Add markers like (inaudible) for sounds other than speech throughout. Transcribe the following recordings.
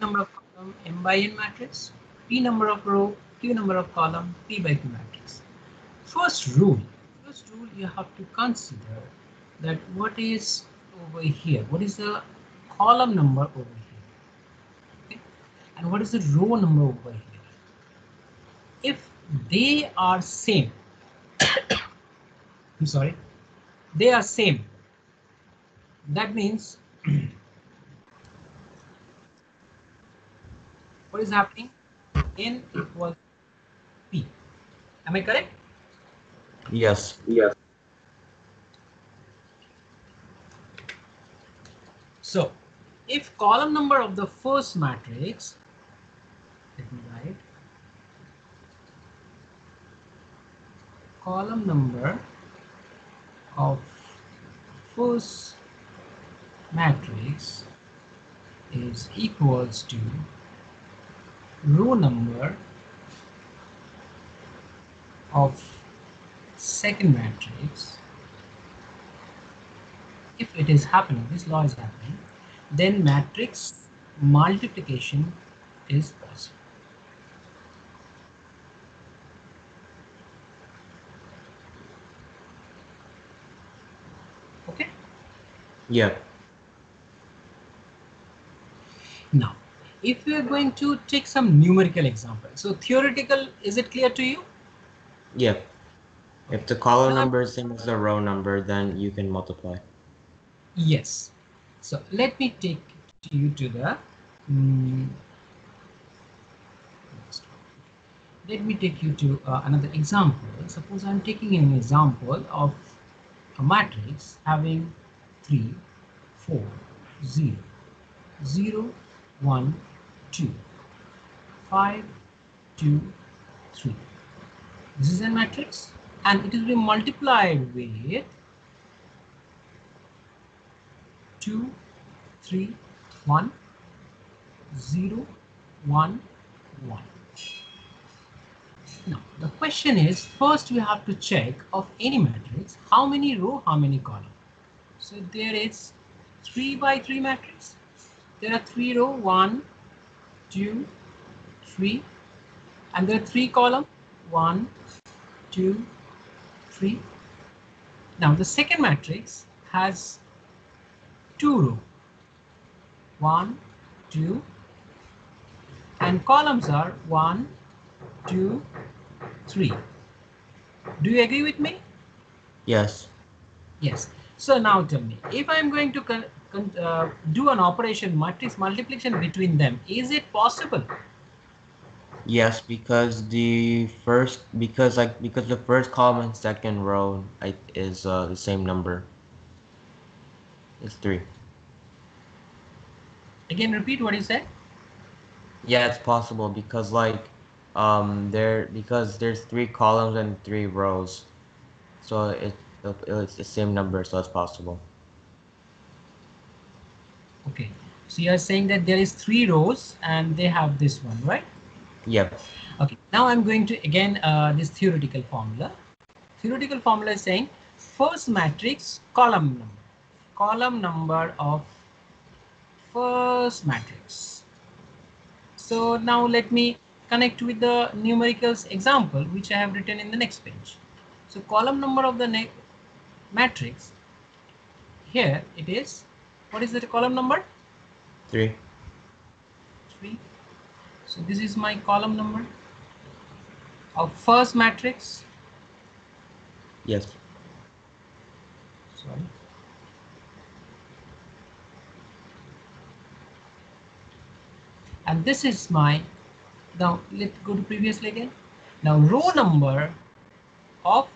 number of column m by n matrix, p number of row, q number of column, p by q matrix. First rule, first rule you have to consider that what is over here, what is the column number over here, okay? and what is the row number over here. If they are same, (coughs) I'm sorry, they are same, that means what is happening? N equals P. Am I correct? Yes. Yes. So if column number of the first matrix, let me write, column number of first matrix is equals to row number of second matrix if it is happening this law is happening then matrix multiplication is possible okay Yep. Now, if we are going to take some numerical example, so theoretical, is it clear to you? yeah If the column Uh, number is same as the row number, then you can multiply. Yes. So let me take you to the. mm, let me take you to uh, another example. Suppose I'm taking an example of a matrix having 3, 4, 0, 0, 1, 2, 5, 2, 3. This is a matrix and it will be multiplied with 2, 3, 1, 0, 1, 1. Now, the question is, first we have to check of any matrix, how many row, how many column. So there is 3 by 3 matrix. There are 3 row, 1, 2, 3. And there are 3 column, one, two, three. Now the second matrix has 2 row, 1, 2. And columns are one, two, three. Do you agree with me? Yes. Yes. So now tell me, if I'm going to uh, do an operation matrix multiplication between them, is it possible? Yes, because the first because like because the first column and second row I, is uh, the same number. It's three. Again, repeat what you said. Yeah, it's possible because like um there because there's three columns and three rows, so it it's the same number, so it's possible. Okay. So you are saying that there is three rows and they have this one, right? Yep. Okay. Now I'm going to again uh, this theoretical formula. Theoretical formula is saying first matrix column number, column number of first matrix. So now let me connect with the numericals example which I have written in the next page. So column number of the matrix here it is what is the column number? Three. 3 so this is my column number. Of first matrix. Yes. sorry. And this is my now let's go to previously again. Now row number of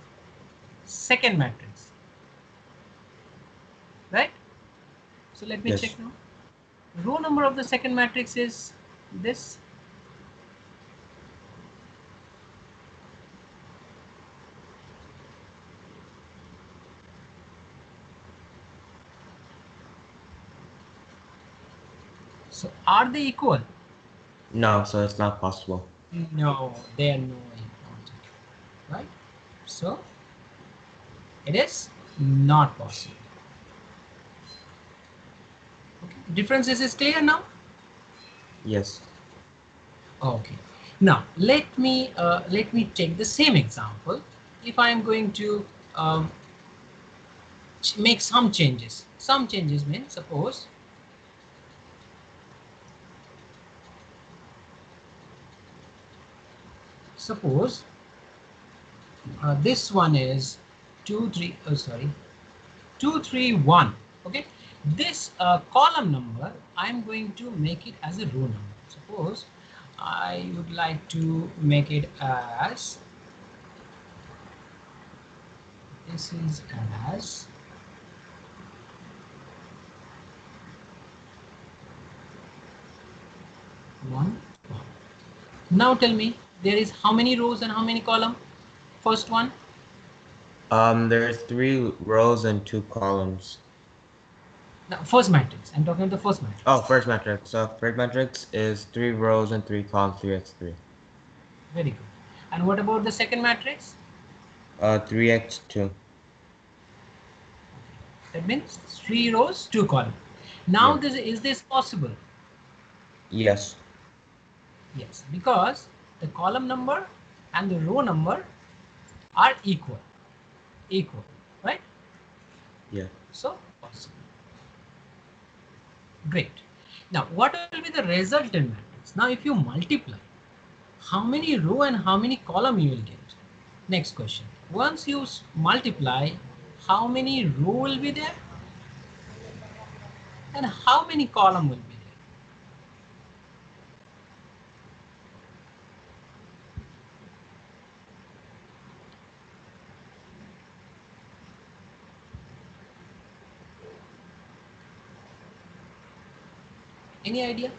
second matrix right so let me Yes. check now. Row number of the second matrix is this. So are they equal? No, so it's not possible. no they are no equal right? So it is not possible okay differences is clear now Yes. Okay. Now let me uh, let me take the same example. If I am going to um, make some changes, some changes mean suppose suppose uh, this one is two three oh sorry two three one okay this uh, column number i'm going to make it as a row number. Suppose i would like to make it as this is as one now tell me there is how many rows and how many column? First one? Um, there's three rows and two columns. Now first matrix i'm talking about the first matrix Oh, first matrix. So first matrix is three rows and three columns. Three x three. very good and what about the second matrix Uh, three x two. that means three rows two columns now Yeah. this is this possible Yes. yes because the column number and the row number are equal equal right Yeah. so possible great. Now what will be the resultant matrix now if you multiply how many row and how many column you will get? Next question. Once you multiply how many row will be there? And how many column will be there any idea?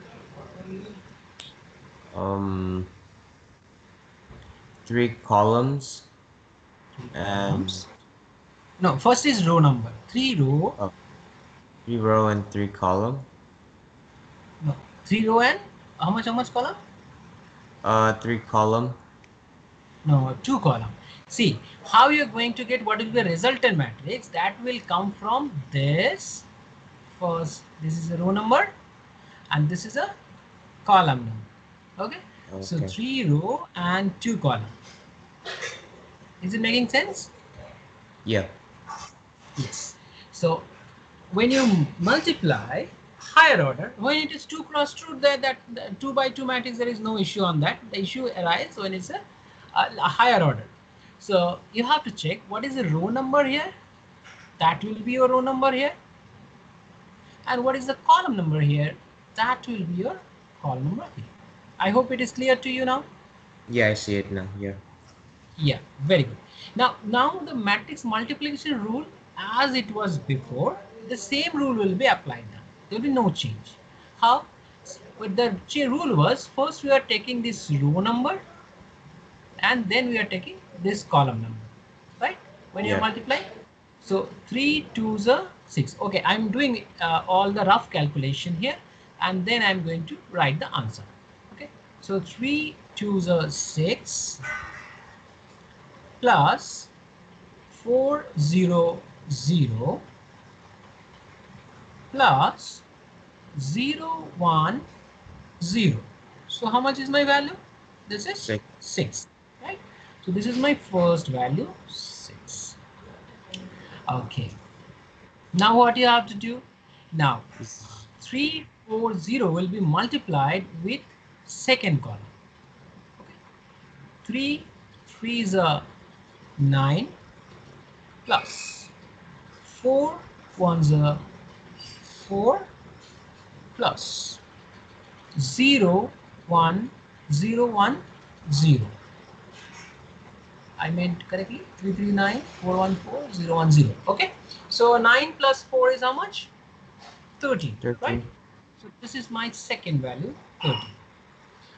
Um. Three columns and no first is row number. Three row. Three row and three column. no. Three row and how much how much column? Uh, three column. No, two column. See, how you're going to get what will be the resultant matrix? That will come from this. First, this is a row number and this is a column number. Okay, so three row and two column. Is it making sense? Yeah. Yes. So when you multiply higher order, when it is two cross two, that, that, that two by two matrix, there is no issue on that. The issue arises when it's a, a, a higher order. So you have to check what is the row number here. That will be your row number here. And what is the column number here? That will be your column number here. I hope it is clear to you now. Yeah, I see it now. Yeah. Yeah, very good. Now, now the matrix multiplication rule as it was before, the same rule will be applied now. There will be no change. How? But the rule was first we are taking this row number and then we are taking this column number, right? When you are multiplying. So 3 2s are 6. Okay, I'm doing uh, all the rough calculation here and then I'm going to write the answer. Okay, so 3 2s are 6 plus 400 plus 010. So how much is my value? This is Six. 6, right? So this is my first value, 6. Okay. Now what you have to do? Now 340 will be multiplied with second column. Okay. 3 3 is a 9 plus 4 1's a 4 plus 0 1 0 1 0 I meant correctly 339 414 010 okay so 9 plus 4 is how much 13 right Thirteen. So this is my second value 13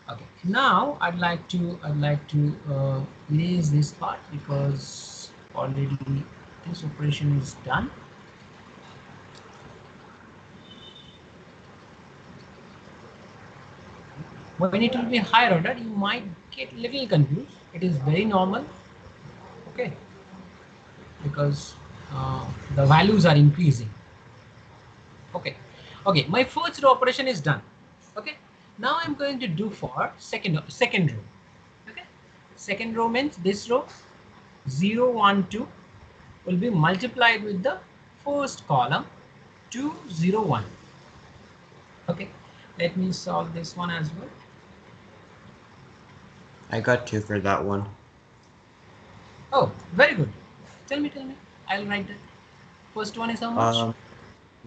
okay. Now i'd like to i'd like to uh, erase this part because already this operation is done. When it will be higher order you might get little confused. It is very normal. Okay. Because uh, the values are increasing. Okay okay my first row operation is done okay Now I'm going to do for second second row. Okay. Second row means this row 0, 1, 2 will be multiplied with the first column 2, 0, 1. Okay. Let me solve this one as well. I got two for that one. Oh, very good. Tell me, tell me. I'll write that. First one is how much? Um,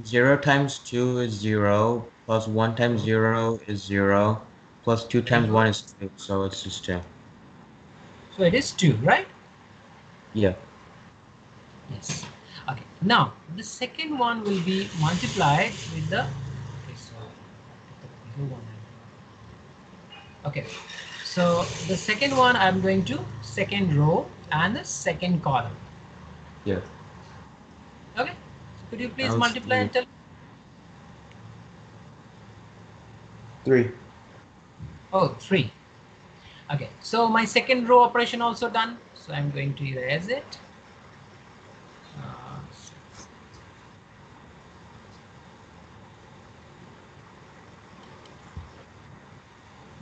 zero times two is zero, plus one times zero is zero, plus two times one is two, so it's just two. so it is 2, right? Yeah. Yes. Okay. Now the second one will be multiplied with the. Okay, so the one. Okay. So the second one I'm going to second row and the second column. Yeah. Okay. Could you please That was multiply and tell? Three. Oh, three. Okay. So my second row operation also done. So I'm going to erase it. Uh,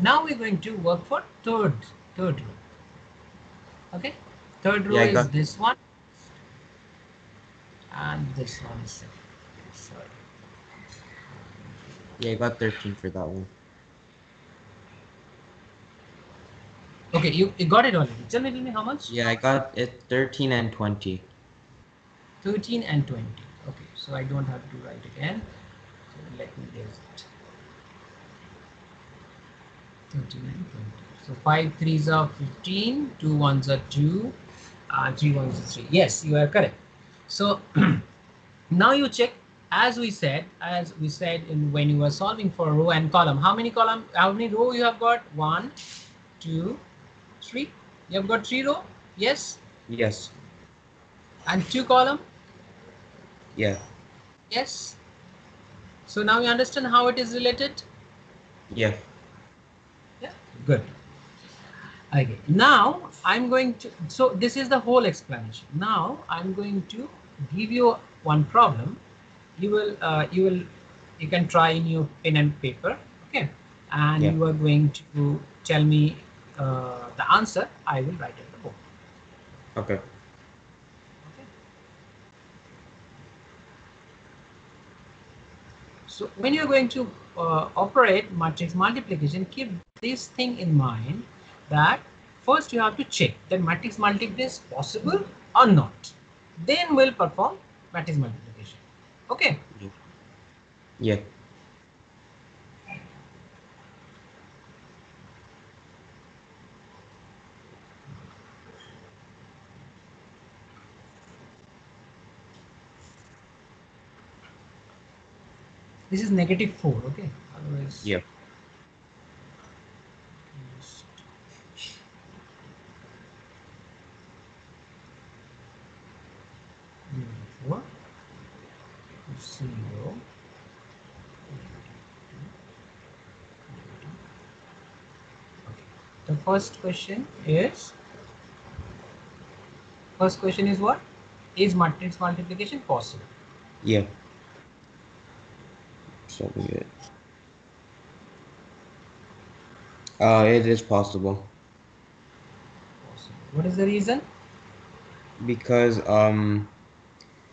Now we're going to work for third third row. Okay, third row Yeah, is this one, and this one is second. Sorry. Yeah, I got 13 for that one. Okay, you, you got it already. Tell me, tell me how much? Yeah, I got it 13 and 20. 13 and 20. Okay, so I don't have to write again. So let me erase it. 13 and 20. So 5 threes are 15, 2 ones are 2, uh, 3 ones are 3. Yes, you are correct. So (clears throat) now you check as we said, as we said in when you were solving for row and column, how many column, how many row you have got? One, two, three. You have got three row? Yes. Yes. And two column? Yeah. Yes. So now you understand how it is related? Yeah. Yeah. Good. Okay. Now I'm going to, so this is the whole explanation. Now I'm going to give you one problem. You will, uh, you will, you can try in your pen and paper. Okay. And Yeah. you are going to tell me uh, the answer. I will write it in the book. Okay. Okay. So when you're going to uh, operate matrix multiplication, keep this thing in mind that first you have to check that matrix multiplication is possible or not. Then we'll perform matrix multiplication. Okay. Yeah. This is negative 4. Okay. Otherwise. Yeah. 0 okay. the first question is first question is what is matrix multiplication possible yeah so good uh, it is possible. possible. What is the reason? Because um,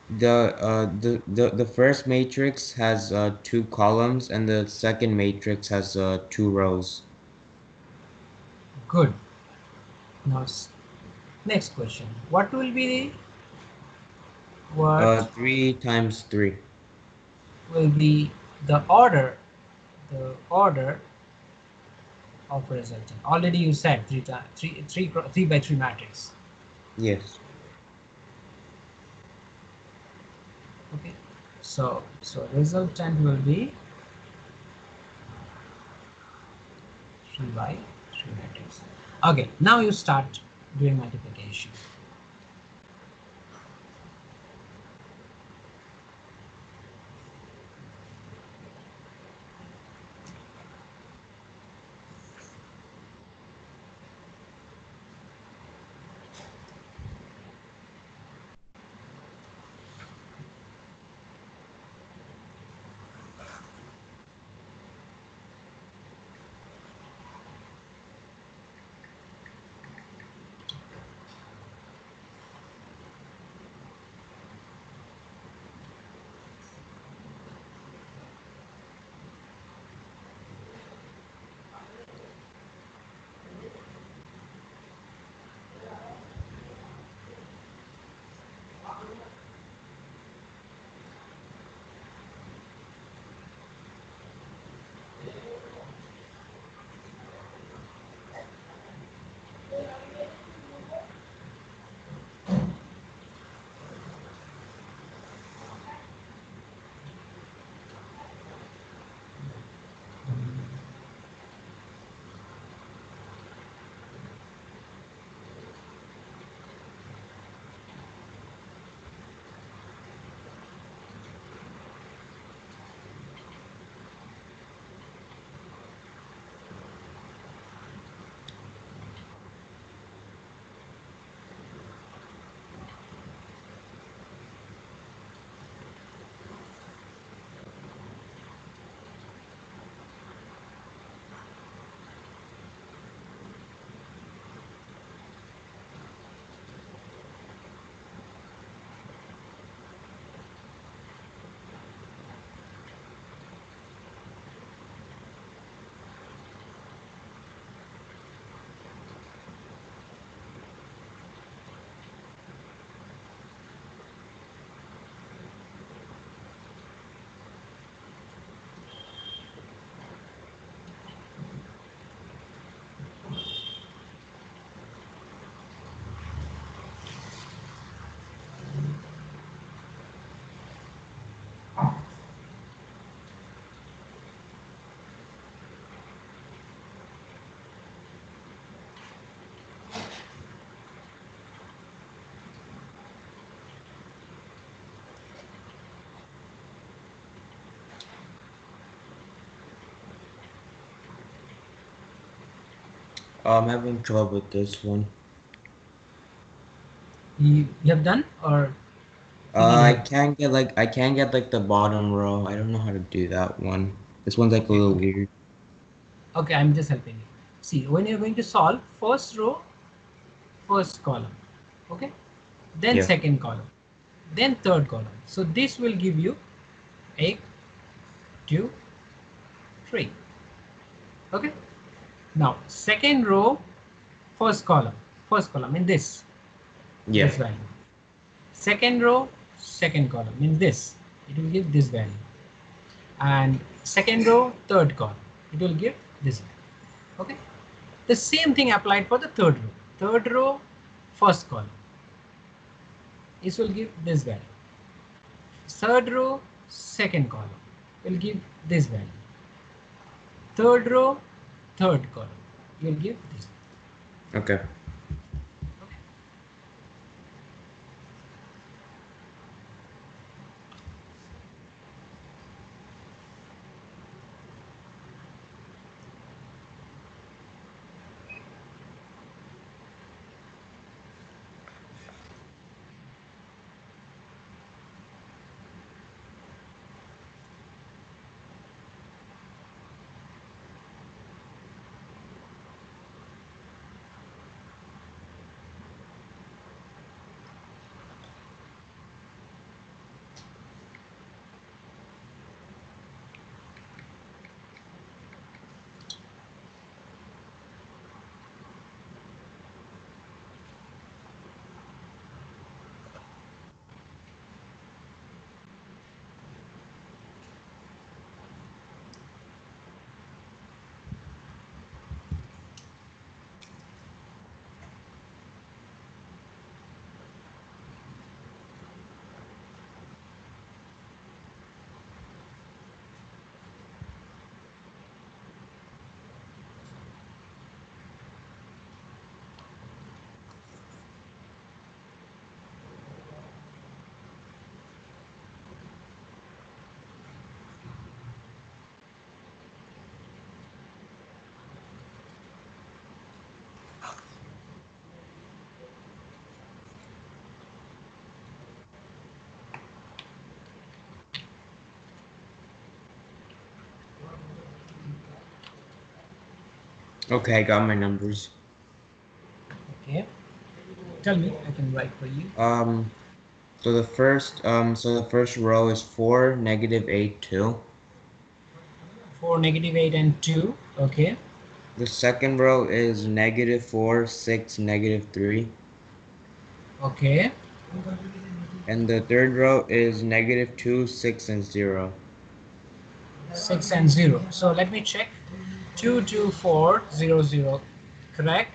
the uh the the the first matrix has uh two columns and the second matrix has uh two rows. Good. Now, next question. What will be the what Uh, three times three. will be the order, the order of resultant? Already you said three times three three three by three matrix. Yes. Okay. So so resultant will be three by three matrix. Okay. Now you start doing multiplication. I'm having trouble with this one. You, you have done or Uh, I can't get like I can't get like the bottom row. I don't know how to do that one. This one's like a little weird. okay, I'm just helping you. See, when you're going to solve first row, first column, okay, then Yeah. second column, then third column. So this will give you a two, three. Okay. Now second row, first column, first column in this. Yeah. this value. Second row, second column means this. It will give this value. And second row, third column. It will give this value. Okay. The same thing applied for the third row. Third row, first column. This will give this value. Third row, second column will give this value. Third row, third column You will give this. Okay. Okay. I got my numbers. Okay. Tell me, I can write for you. Um, so the first um so the first row is four, negative eight, two. 4, negative 8 and 2. Okay. The second row is negative four, six, negative three. Okay. And the third row is negative two, six, and zero. 6 and 0. So let me check. 2, 2, 4, 0, 0. Correct.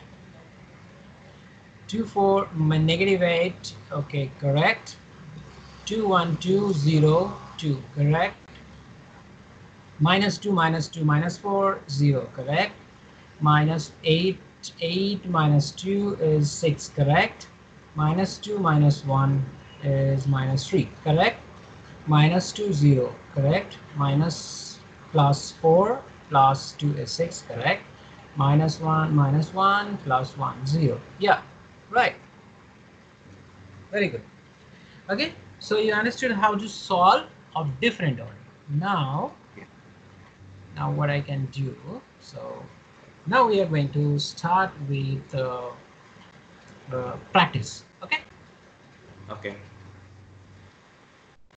2, 4, my negative 8. Okay, correct. 2, 1, 2, 0, 2. Correct. Minus 2, minus 2, minus 4, 0. Correct. Minus 8, 8 minus 2 is 6. Correct. Minus 2 minus 1 is minus 3. Correct. minus 2 0 correct minus plus 4 plus 2 is 6 correct? Minus 1 minus 1 plus 1 0 yeah right. Very good. Okay so you understood how to solve of different order. Now now what i can do so now we are going to start with uh, the practice okay? Okay.